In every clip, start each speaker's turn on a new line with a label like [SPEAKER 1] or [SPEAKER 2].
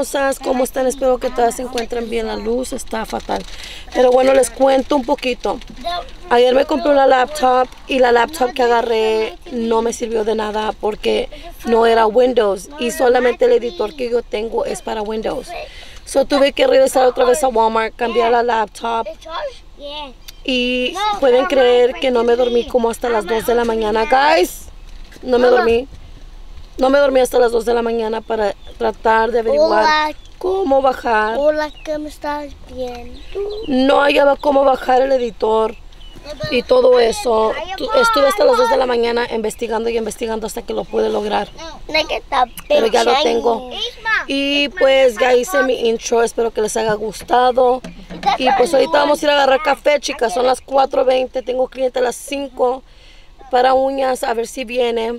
[SPEAKER 1] Hermosas, ¿cómo están? Espero que todas se encuentren bien. La luz está fatal. Pero bueno, les cuento un poquito. Ayer me compré una laptop y la laptop que agarré no me sirvió de nada porque no era Windows y solamente el editor que yo tengo es para Windows. So tuve que regresar otra vez a Walmart, cambiar la laptop y pueden creer que no me dormí como hasta las 2 de la mañana. Guys, no me dormí. No me dormí hasta las 2 de la mañana para tratar de averiguar
[SPEAKER 2] Hola.
[SPEAKER 1] cómo bajar.
[SPEAKER 2] Hola, ¿cómo estás viendo?
[SPEAKER 1] No hallaba cómo bajar el editor y todo eso. Tu- Estuve hasta las 2 de la mañana investigando y investigando hasta que lo pude lograr. Pero ya lo tengo. Y pues ya hice mi intro, espero que les haya gustado. Y pues ahorita vamos a ir a agarrar café, chicas. Son las 4.20, tengo cliente a las 5 para uñas, a ver si viene.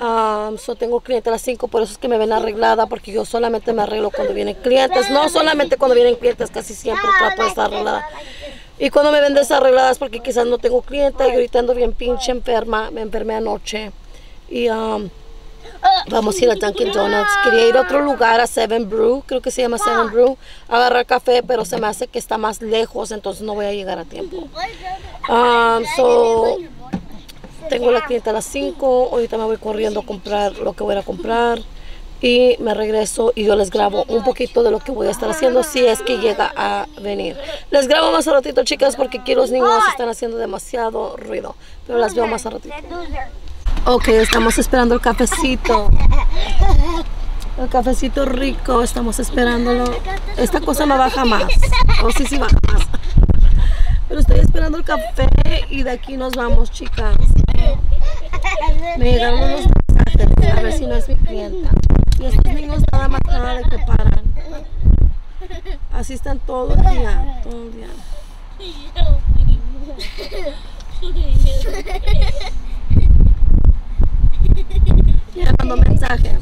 [SPEAKER 1] Um, so tengo cliente a las 5, por eso es que me ven arreglada, porque yo solamente me arreglo cuando vienen clientes. No solamente cuando vienen clientes, casi siempre trato de estar arreglada. Y cuando me ven desarreglada es porque quizás no tengo cliente y ahorita ando bien pinche enferma. Me enfermé anoche. Y um, vamos a ir a Dunkin' Donuts. Quería ir a otro lugar, a Seven Brew, creo que se llama Seven Brew, a agarrar café, pero se me hace que está más lejos, entonces no voy a llegar a tiempo. Um, so, tengo la clienta a las 5, ahorita me voy corriendo a comprar lo que voy a comprar y me regreso y yo les grabo un poquito de lo que voy a estar haciendo si es que llega a venir. Les grabo más a ratito, chicas, porque aquí los niños están haciendo demasiado ruido, pero las veo más a ratito. Ok, estamos esperando el cafecito. El cafecito rico, estamos esperándolo. Esta cosa no baja más. O sí, sí baja más. Café y de aquí nos vamos, chicas. Me llegaron unos mensajes a ver si no es mi clienta. Y estos niños nada más nada de que paran. Así están todo el día, todo el día. Ya mandó mensaje.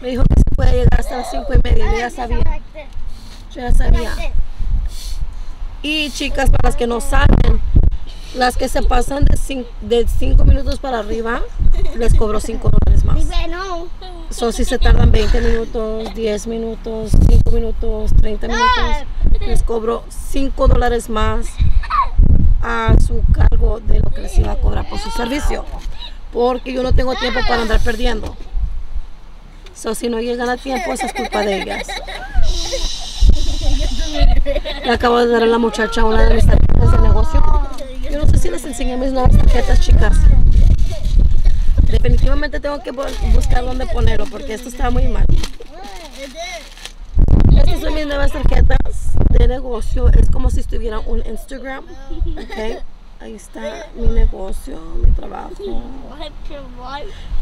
[SPEAKER 1] Me dijo que se puede llegar hasta las cinco y media. Yo ya sabía. Yo ya sabía. Y chicas, para las que no saben, las que se pasan de 5 de cinco minutos para arriba, les cobro 5 dólares más.
[SPEAKER 2] No.
[SPEAKER 1] So, si se tardan 20 minutos, 10 minutos, 5 minutos, 30 minutos, les cobro 5 dólares más a su cargo de lo que les iba a cobrar por su servicio. Porque yo no tengo tiempo para andar perdiendo. So, si no llegan a tiempo, esa es culpa de ellas. Le acabo de dar a la muchacha una de mis tarjetas de negocio. Si les enseñé mis nuevas tarjetas, chicas. Definitivamente tengo que bu- buscar dónde ponerlo porque esto está muy mal. Estas son mis nuevas tarjetas de negocio. Es como si estuviera un Instagram. ¿ok? Ahí está mi negocio, mi trabajo.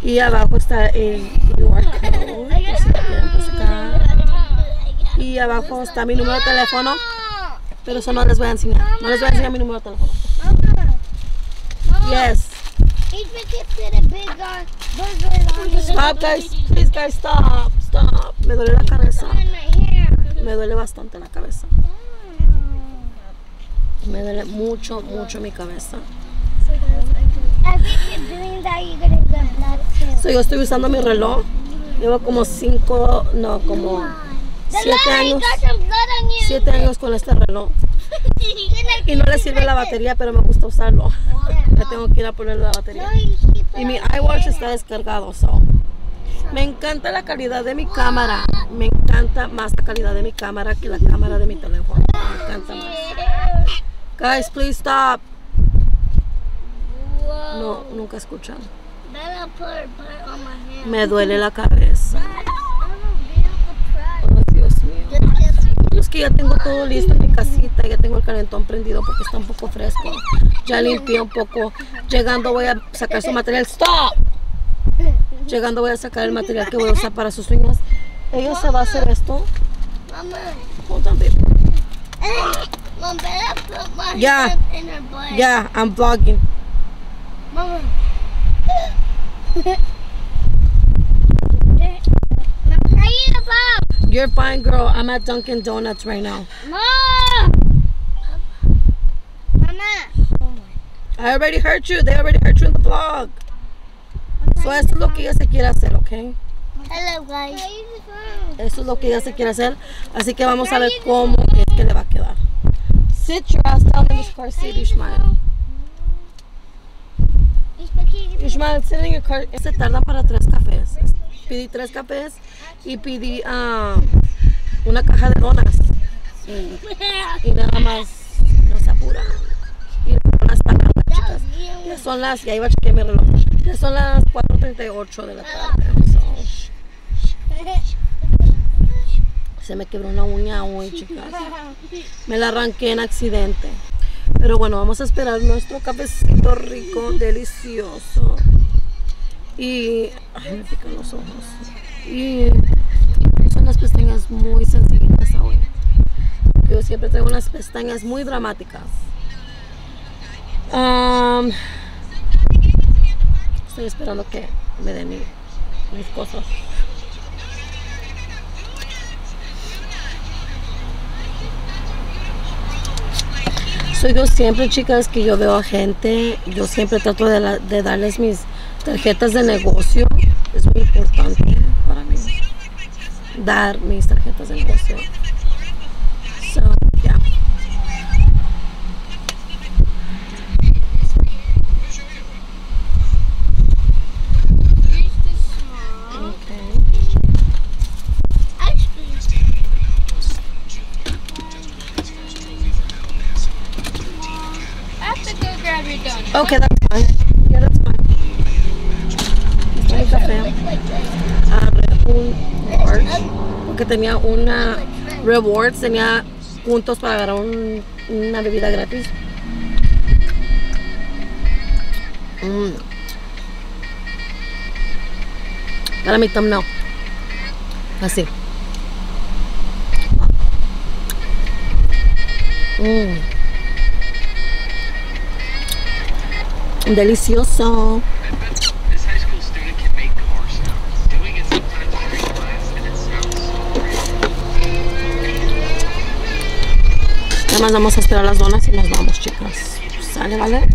[SPEAKER 1] Y abajo está el QR code. Y abajo está mi número de teléfono. Pero eso no les voy a enseñar. No les voy a enseñar mi número de teléfono. Yes.
[SPEAKER 2] He's been gifted a big uh, burger on his
[SPEAKER 1] Stop, guys. Please, guys, stop. Stop. Me duele la cabeza. Me duele bastante la cabeza. Me duele mucho, mucho mi cabeza. So, yo estoy usando mi reloj. Llevo como cinco, no, como siete
[SPEAKER 2] Look, you
[SPEAKER 1] años. años con este reloj. Y no le sirve la batería, pero me gusta usarlo. Ya tengo que ir a ponerle la batería. Y mi iWatch está descargado, so. Me encanta la calidad de mi cámara. Me encanta más la calidad de mi cámara que la cámara de mi teléfono. Me encanta más. Guys, please stop. No, nunca escuchan.
[SPEAKER 2] Hand.
[SPEAKER 1] Me duele la cabeza.
[SPEAKER 2] I don't feel the
[SPEAKER 1] Oh, Dios mío.
[SPEAKER 2] pride.
[SPEAKER 1] Es que ya tengo todo listo en mi casita, ya tengo el calentón prendido porque está un poco fresco. Ya limpié un poco. Llegando voy a sacar su material. ¡Stop! Llegando voy a sacar el material que voy a usar para sus uñas. Ella se va a hacer esto.
[SPEAKER 2] Mama,
[SPEAKER 1] Hold on, baby.
[SPEAKER 2] Mom, put in her.
[SPEAKER 1] Yeah, I'm vlogging.
[SPEAKER 2] Mama. Mom, how you about?
[SPEAKER 1] You're fine, girl. I'm at Dunkin' Donuts right now.
[SPEAKER 2] Mom! Mama.
[SPEAKER 1] I already heard you. They already heard you in the vlog. So esto es lo que ella se quiere hacer, ¿ok?
[SPEAKER 2] Hello, guys.
[SPEAKER 1] Eso es lo que ella se quiere hacer. Así que vamos a ver cómo es que le va a quedar. Sit your ass down in this car seat, Ishmael. Ishmael, sit in your car. Se tardan para tres cafés. Pedí tres cafés y pedí ah, una caja de donas. Y, y nada más no se apuran. Y las chicas. Ya son las, ya iba a chequear mi reloj. Ya son las 4.38 de la tarde. Se me quebró una uña hoy, chicas. Me la arranqué en accidente. Pero bueno, vamos a esperar nuestro cafecito rico, delicioso. Y. Ay, me pican los ojos. Y. Son las pestañas muy sencillitas hoy. Yo siempre tengo unas pestañas muy dramáticas. Am, estoy esperando que me den mi- mis cosas. Soy yo siempre, chicas, que yo veo a gente, yo siempre trato de darles mis tarjetas de negocio. Es muy importante para mí dar mis tarjetas de negocio. So, yeah. Okay.
[SPEAKER 3] I have
[SPEAKER 1] porque tenía una rewards, tenía puntos para agarrar un- una bebida gratis. Mm. Para mi thumbnail. Así. Mm. Delicioso. Nada más vamos a esperar las donas y nos vamos, chicas. ¿Sale, vale?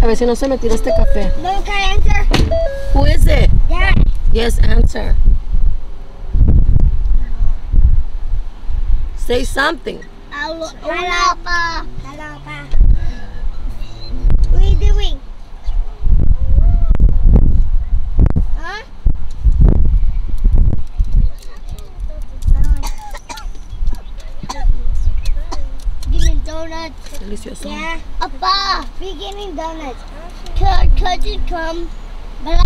[SPEAKER 1] A ver si no se me tira este café.
[SPEAKER 2] No, can answer?
[SPEAKER 1] Who is it?
[SPEAKER 2] Dad.
[SPEAKER 1] Yes, answer. Say something.
[SPEAKER 2] Hello, hello, Pa. Hello, Pa. What are you doing? Huh? Getting donuts.
[SPEAKER 1] Delicioso.
[SPEAKER 2] Yeah. Papa, we getting donuts. Could, cousin come. But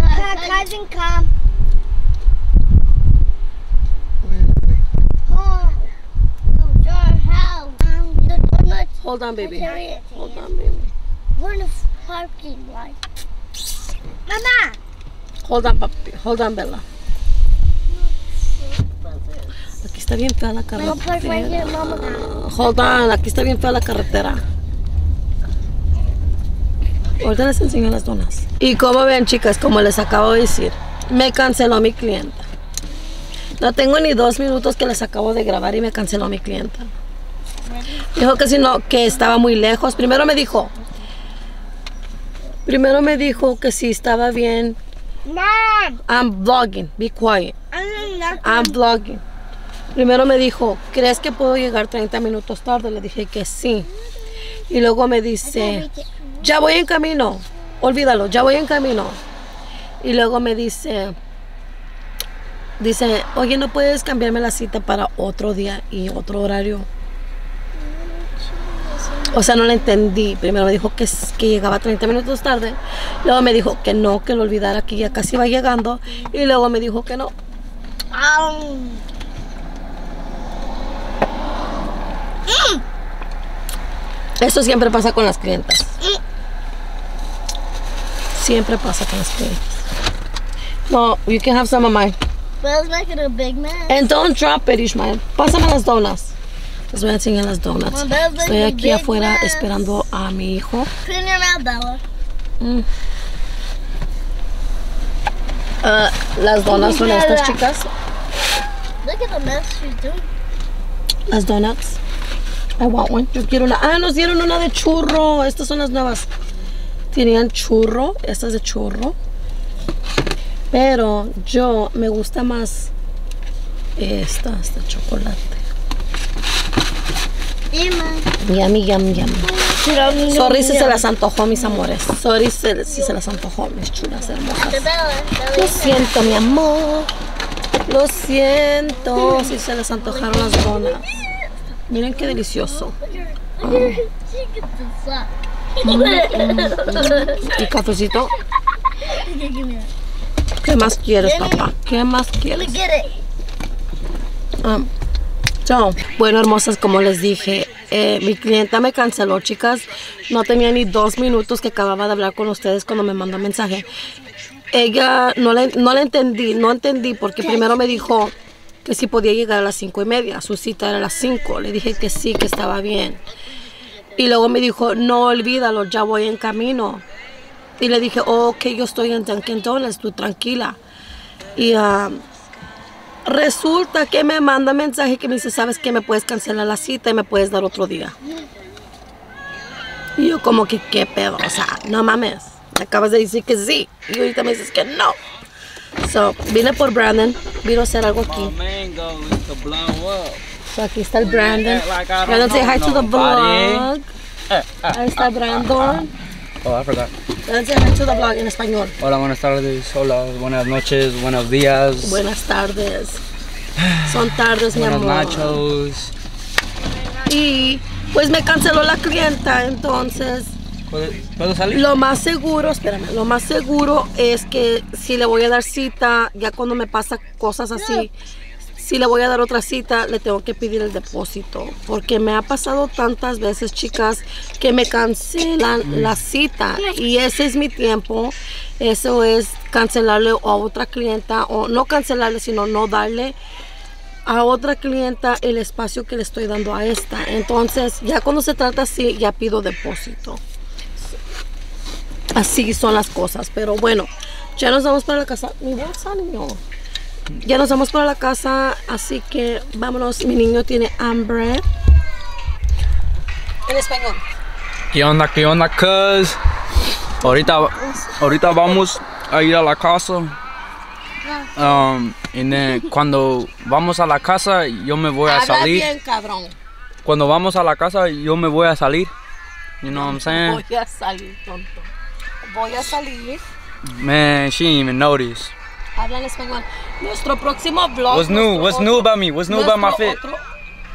[SPEAKER 2] I- cousin come. Oh, no, your house. Um, the donuts.
[SPEAKER 1] Hold on, baby.
[SPEAKER 2] Carry it.
[SPEAKER 1] Hold on, baby.
[SPEAKER 2] We're in the parking lot. Mama.
[SPEAKER 1] Hold on, papi. Hold on, Bella. Aquí está bien fea la carretera.
[SPEAKER 2] Mama.
[SPEAKER 1] Hold on, aquí está bien fea la carretera. Ahorita les enseño las donas. Y como ven, chicas, como les acabo de decir, me canceló mi clienta. No tengo ni dos minutos que les acabo de grabar y me canceló mi clienta. Dijo que si no, que estaba muy lejos. Primero me dijo, primero me dijo que si estaba bien.
[SPEAKER 2] Mom.
[SPEAKER 1] I'm vlogging, be quiet.
[SPEAKER 2] I'm
[SPEAKER 1] vlogging. Primero me dijo, ¿crees que puedo llegar 30 minutos tarde? Le dije que sí. Y luego me dice, ya voy en camino. Olvídalo, ya voy en camino. Y luego me dice, dice, oye, ¿no puedes cambiarme la cita para otro día y otro horario? O sea, no la entendí. Primero me dijo que, que llegaba 30 minutos tarde. Luego me dijo que no, que lo olvidara, que ya casi iba llegando. Y luego me dijo que no. Eso siempre pasa con las clientas. Siempre pasa con las clientas. No, you can have some of mine.
[SPEAKER 2] Bill's making a big mess.
[SPEAKER 1] And don't drop it, Ishmael. Pásame las donuts. Les voy a enseñar las donuts.
[SPEAKER 2] Well,
[SPEAKER 1] Estoy aquí afuera
[SPEAKER 2] mess.
[SPEAKER 1] esperando a mi hijo.
[SPEAKER 2] Put in your mouth, Bella.
[SPEAKER 1] Mm. Ah, las donuts son estas, chicas.
[SPEAKER 2] Look at the mess she's doing.
[SPEAKER 1] Las donuts. I want one. Yo quiero una. Ah, nos dieron una de churro. Estas son las nuevas. tenían churro, esta es de churro. Pero yo me gusta más esta, esta chocolate. Yummy, yum, yum. Sorry si se las antojó, mis amores. Sorry si, si se las antojó, mis chulas hermosas. Lo siento, mi amor. Lo siento si se les antojaron las donas. Miren qué delicioso. ¿Y cafecito? ¿Qué más quieres, papá? ¿Qué más quieres? Ah, so, bueno, hermosas, como les dije, eh, mi clienta me canceló, chicas. No tenía ni dos minutos que acababa de hablar con ustedes cuando me mandó mensaje. Ella no la, no la entendí, no entendí porque primero me dijo que si podía llegar a las cinco y media. Su cita era a las cinco. Le dije que sí, que estaba bien. Y luego me dijo, no olvídalo, ya voy en camino. Y le dije, oh, ok, yo estoy en Dunkin' Donuts, tú tranquila. Y ah, resulta que me manda mensaje que me dice, sabes que me puedes cancelar la cita y me puedes dar otro día. Y yo como que, ¿qué pedo? O sea, no mames. Me acabas de decir que sí. Y ahorita me dices que no. So, vine por Brandon. Vino a hacer algo aquí. So, aquí está el Brandon. Brandon, say hi to the vlog. Ahí está Brandon.
[SPEAKER 4] Oh, I forgot.
[SPEAKER 1] Brandon, say hi to the vlog en español.
[SPEAKER 4] Hola, buenas tardes. Hola, buenas noches, buenos días.
[SPEAKER 1] Buenas tardes. Son tardes, mi
[SPEAKER 4] buenos
[SPEAKER 1] amor.
[SPEAKER 4] nachos.
[SPEAKER 1] Y pues me canceló la clienta, entonces
[SPEAKER 4] ¿Puedo, puedo salir?
[SPEAKER 1] lo más seguro, espérame, lo más seguro es que si le voy a dar cita, ya cuando me pasa cosas así, si le voy a dar otra cita, le tengo que pedir el depósito, porque me ha pasado tantas veces, chicas, que me cancelan la cita y ese es mi tiempo. Eso es cancelarle a otra clienta o no cancelarle, sino no darle a otra clienta el espacio que le estoy dando a esta. Entonces, ya cuando se trata así, ya pido depósito. Así son las cosas. Pero bueno, ya nos vamos para la casa. Mi bolsa, niño. Ya nos vamos para la casa, así que vámonos. Mi niño tiene hambre. En español.
[SPEAKER 4] ¿Qué onda, qué onda, cuz? Ahorita, ahorita vamos a ir a la casa. Um, y then cuando vamos a la casa, yo me voy a
[SPEAKER 1] Habla
[SPEAKER 4] salir.
[SPEAKER 1] bien, cabrón.
[SPEAKER 4] Cuando vamos a la casa, yo me voy a salir. You know what I'm saying?
[SPEAKER 1] Voy a salir, tonto. Voy a salir.
[SPEAKER 4] Man, she didn't even notice.
[SPEAKER 1] Habla en español. Nuestro próximo vlog.
[SPEAKER 4] What's new? What's
[SPEAKER 1] otro-
[SPEAKER 4] new about me? What's new about my fit?
[SPEAKER 1] otro-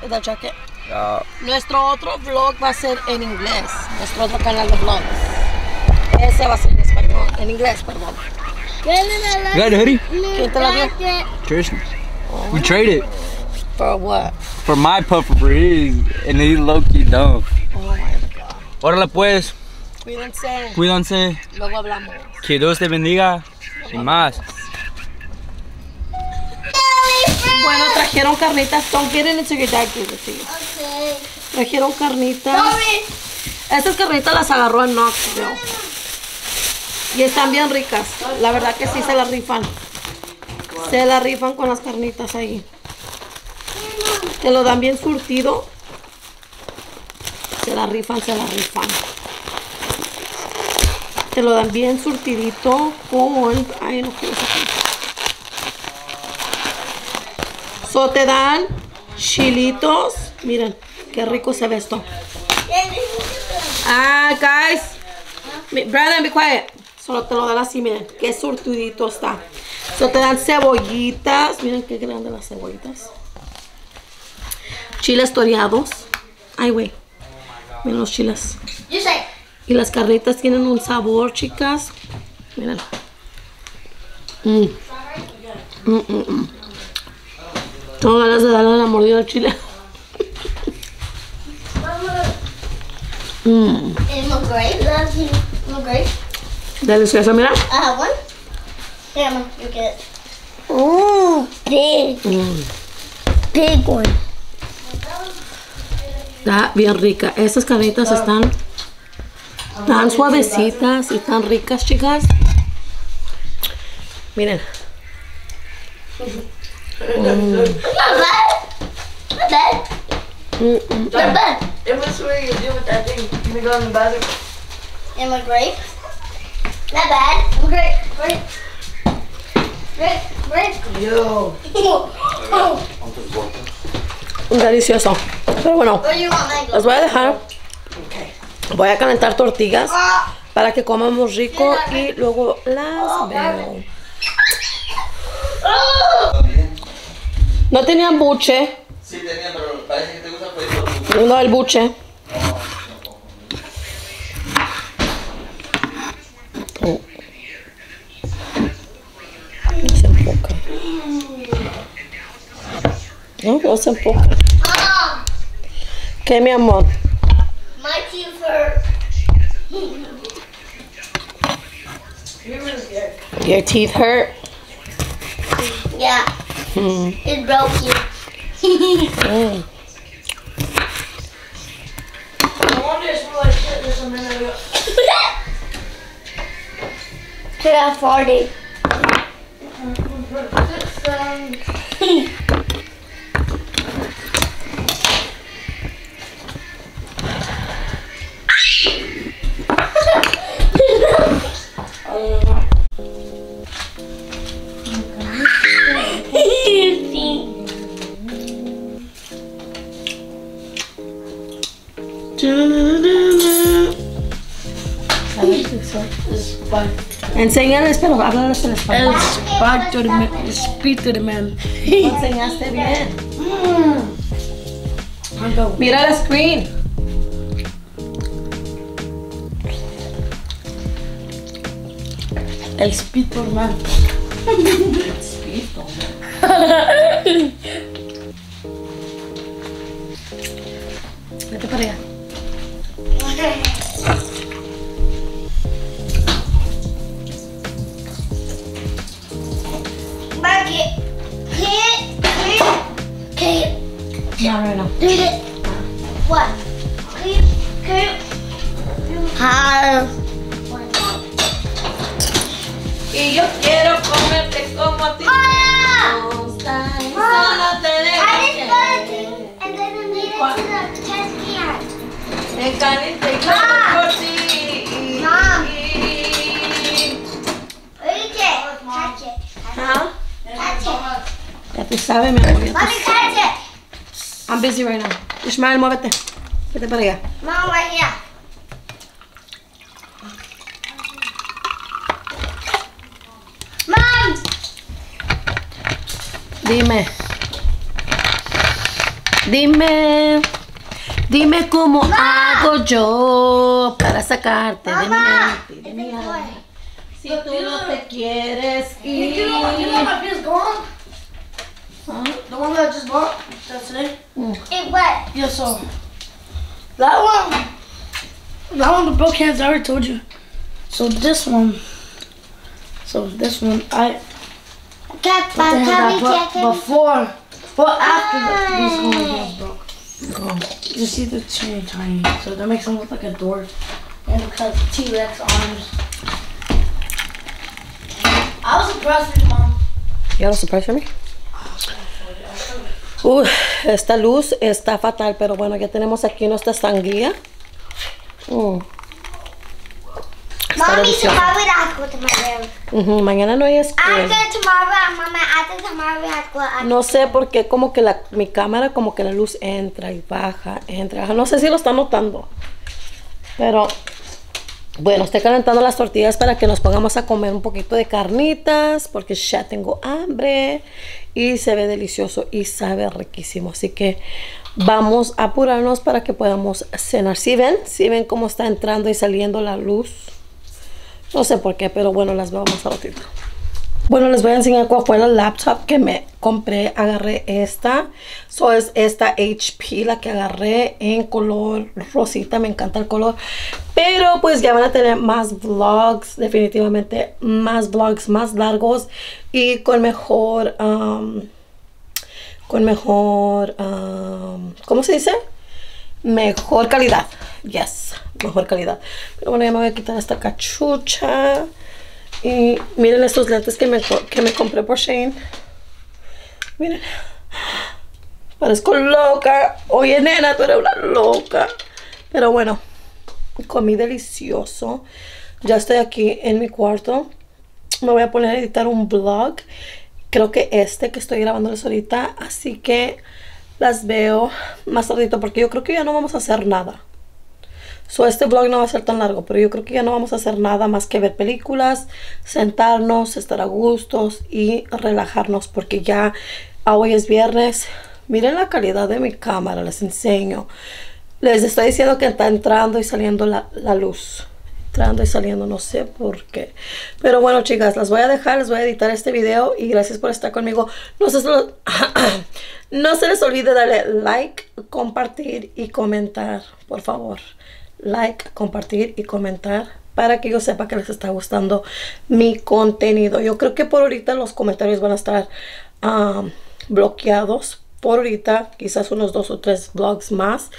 [SPEAKER 1] the jacket.
[SPEAKER 4] Uh,
[SPEAKER 1] Nuestro otro vlog va a ser en inglés. Nuestro otro canal de vlogs. Ese va a ser en español. En inglés, perdón.
[SPEAKER 4] you got a hoodie?
[SPEAKER 1] ¿Quién te la dio?
[SPEAKER 4] Trish. We traded
[SPEAKER 1] For what?
[SPEAKER 4] for my puffer his, and he's low key dumb.
[SPEAKER 1] Oh my God.
[SPEAKER 4] Órale pues,
[SPEAKER 1] Cuídense.
[SPEAKER 4] cuídense,
[SPEAKER 1] Luego hablamos.
[SPEAKER 4] que Dios te bendiga. Sin más.
[SPEAKER 1] Bueno, trajeron carnitas. Don't get it into your dad gave it to you. Trajeron carnitas. Estas carnitas las agarró en Knoxville. Y están bien ricas. La verdad que sí se las rifan. Se las rifan con las carnitas ahí. Te lo dan bien surtido. Se la rifan, se la rifan. Te lo dan bien surtidito con... Ay, no quiero sacar. So te dan chilitos. Miren, qué rico se ve esto. Ah, guys. Brandon, be quiet. Solo te lo dan así, miren. Qué surtidito está. So te dan cebollitas. Miren qué grandes las cebollitas. Chiles toreados. Ay, güey. Miren los chiles.
[SPEAKER 2] You say.
[SPEAKER 1] Y las carnitas tienen un sabor, chicas. Miren. Mm. Mm, mm, mm. Tengo ganas de darle la mordida al chile. Mm.
[SPEAKER 2] Grape.
[SPEAKER 1] Delicioso, mira.
[SPEAKER 2] I have one. Here, Mom, you get it. Ooh, big. Big one.
[SPEAKER 1] Está bien rica. Estas carnitas están tan suavecitas y tan ricas, chicas. Miren. Mm, mm.
[SPEAKER 2] Oh.
[SPEAKER 1] Delicioso. Pero bueno, las voy a dejar. Voy a calentar tortillas para que comamos rico y luego las veo. No tenían buche.
[SPEAKER 4] Sí, tenía, pero parece que te gusta el
[SPEAKER 1] No, el buche. Oh. No se enfoca. No, no se enfoca. ¿Qué, mi amor? Your teeth hurt?
[SPEAKER 2] Yeah.
[SPEAKER 1] Hmm.
[SPEAKER 2] It broke you.
[SPEAKER 1] mm.
[SPEAKER 2] I 40.
[SPEAKER 1] Enseñales, pero háblales en español.
[SPEAKER 5] El espíritu
[SPEAKER 1] de enseñaste bien. Mm. Mira la screen.
[SPEAKER 5] El
[SPEAKER 2] espíritu man.
[SPEAKER 1] El
[SPEAKER 2] espíritu man.
[SPEAKER 1] Ya tú sabes, mi amor.
[SPEAKER 2] touch it.
[SPEAKER 1] I'm busy right now. Ishmael, muévete. Vete para allá.
[SPEAKER 2] Mom, right here. Mom!
[SPEAKER 1] Dime. Dime. Dime cómo hago yo para sacarte de mi mente. De mi alma. Si tú no te quieres ir.
[SPEAKER 5] You know, you know my face gone?
[SPEAKER 1] Huh?
[SPEAKER 5] The one that I just bought? That's it? Mm.
[SPEAKER 2] It wet.
[SPEAKER 5] Yeah, so. That one. That one, the broke hands, I already told you. So this one. So this one, I.
[SPEAKER 2] Cat,
[SPEAKER 5] What the hell I bought before. Well, after the, these one was broke. You see the tiny, tiny. So that makes them look like a dwarf. And it has T-Rex arms. I was impressed with you, mom.
[SPEAKER 1] ¿Ya lo surprise me? Uy, esta luz está fatal, pero bueno, ya tenemos aquí nuestra sangría. Mm. Está
[SPEAKER 2] Mommy, tomorrow to go to my room.
[SPEAKER 1] Ujú, Mañana no hay escuela.
[SPEAKER 2] After tomorrow, Mama, after tomorrow to go. After
[SPEAKER 1] No sé por qué como que la, mi cámara como que la luz entra y baja, entra. No sé si lo están notando. Pero bueno, estoy calentando las tortillas para que nos pongamos a comer un poquito de carnitas porque ya tengo hambre y se ve delicioso y sabe riquísimo. Así que vamos a apurarnos para que podamos cenar. Si ven, si ven cómo está entrando y saliendo la luz. No sé por qué, pero bueno, las vamos a ratito. Bueno, les voy a enseñar cuál fue la laptop que me compré. Agarré esta. So es esta HP, la que agarré en color rosita. Me encanta el color. Pero pues ya van a tener más vlogs. Definitivamente más vlogs más largos. Y con mejor... um, con mejor... um, ¿Cómo se dice? Mejor calidad. Yes, mejor calidad. Pero bueno, ya me voy a quitar esta cachucha. Y miren estos lentes que me, que me compré por Shane. Miren. Parezco loca. Oye, nena, tú eres una loca. Pero bueno, comí delicioso. ya estoy aquí en mi cuarto. Me voy a poner a editar un vlog. Creo que este que estoy grabándoles ahorita. Así que las veo más tardito porque yo creo que ya no vamos a hacer nada. So, este vlog no va a ser tan largo, pero yo creo que ya no vamos a hacer nada más que ver películas, sentarnos, estar a gustos y relajarnos porque ya hoy es viernes. Miren la calidad de mi cámara, les enseño. Les estoy diciendo que está entrando y saliendo la, la luz. Entrando y saliendo, no sé por qué. Pero bueno, chicas, las voy a dejar, les voy a editar este video y gracias por estar conmigo. No se, no se les olvide darle like, compartir y comentar, por favor like, compartir y comentar para que yo sepa que les está gustando mi contenido. Yo creo que por ahorita los comentarios van a estar um, bloqueados. Por ahorita, quizás unos dos o tres blogs más.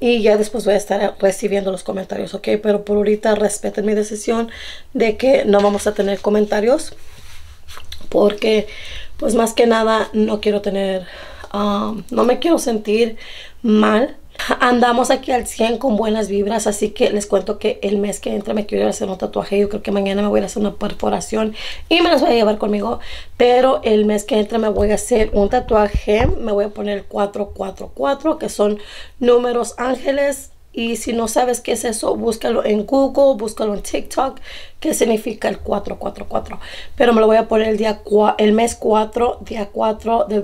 [SPEAKER 1] Y ya después voy a estar recibiendo los comentarios, ¿ok? Pero por ahorita respeten mi decisión de que no vamos a tener comentarios. Porque, pues más que nada, no quiero tener... Um, no me quiero sentir mal Andamos aquí al 100 con buenas vibras, así que les cuento que el mes que entra me quiero hacer un tatuaje. Yo creo que mañana me voy a hacer una perforación y me las voy a llevar conmigo. Pero el mes que entra me voy a hacer un tatuaje. Me voy a poner 444, que son números ángeles. Y si no sabes qué es eso, búscalo en Google, búscalo en TikTok, qué significa el 444. Pero me lo voy a poner el, día el mes 4, día 4 del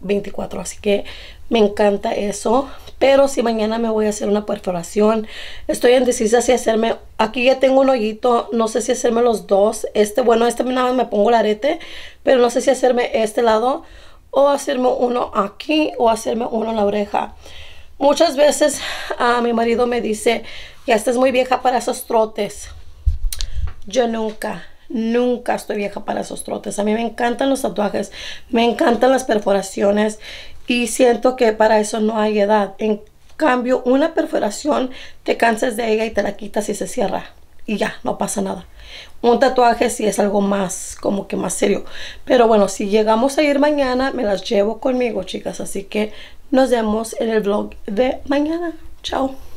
[SPEAKER 1] 2024. Así que me encanta eso. Pero si mañana me voy a hacer una perforación, estoy indecisa si hacerme, aquí ya tengo un hoyito, no sé si hacerme los dos. Este, bueno, este nada más me pongo el arete, pero no sé si hacerme este lado o hacerme uno aquí o hacerme uno en la oreja. Muchas veces a mi marido me dice, ya estás muy vieja para esos trotes. Yo nunca, nunca estoy vieja para esos trotes. A mí me encantan los tatuajes, me encantan las perforaciones y siento que para eso no hay edad. En cambio, una perforación te cansas de ella y te la quitas y se cierra. Y ya, no pasa nada. Un tatuaje sí es algo más, como que más serio. Pero bueno, si llegamos a ir mañana, me las llevo conmigo, chicas. Así que nos vemos en el vlog de mañana. Chao.